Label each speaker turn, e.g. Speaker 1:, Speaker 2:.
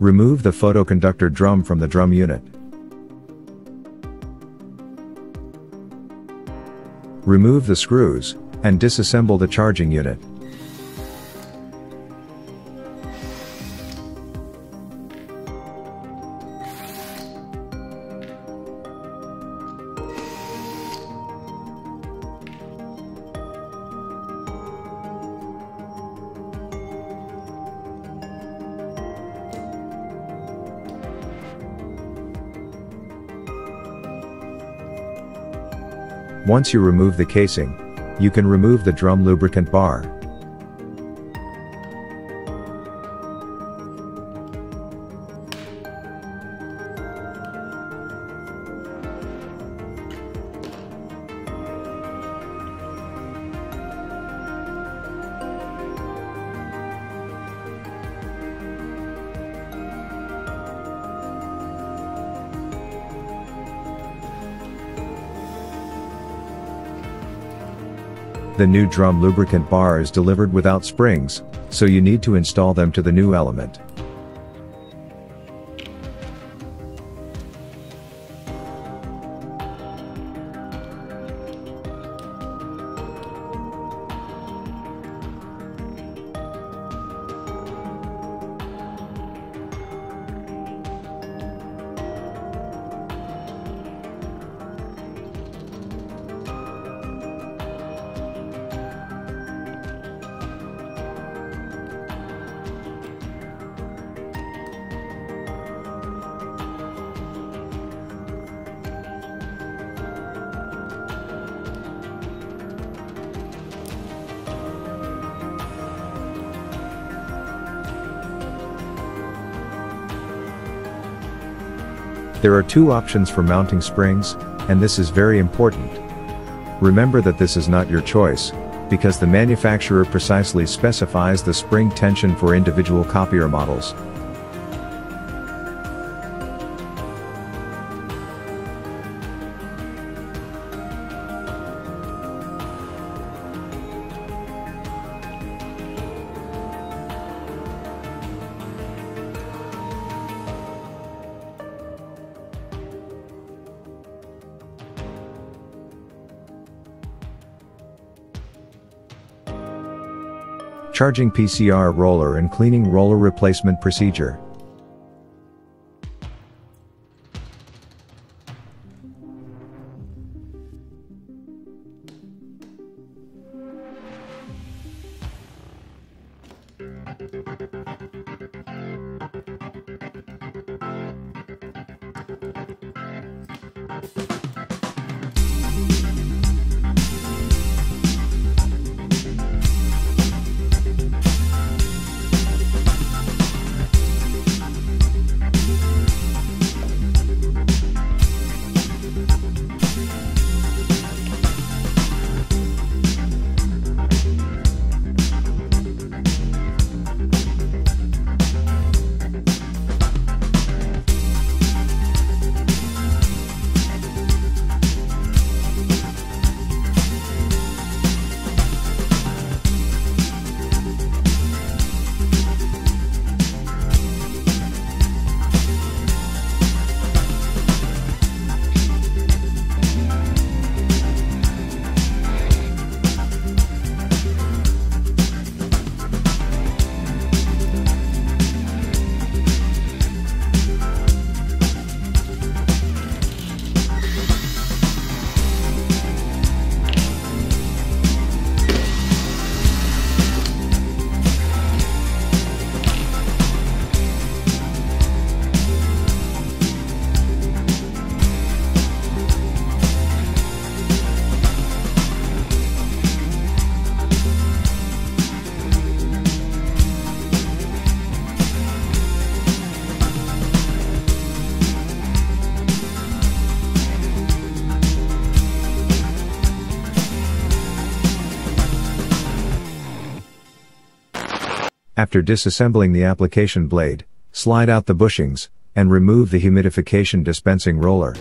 Speaker 1: Remove the photoconductor drum from the drum unit. Remove the screws, and disassemble the charging unit. Once you remove the casing, you can remove the drum lubricant bar. The new drum lubricant bar is delivered without springs, so you need to install them to the new element. There are two options for mounting springs, and this is very important. Remember that this is not your choice, because the manufacturer precisely specifies the spring tension for individual copier models. Charging PCR roller and cleaning roller replacement procedure. After disassembling the application blade, slide out the bushings, and remove the humidification dispensing roller.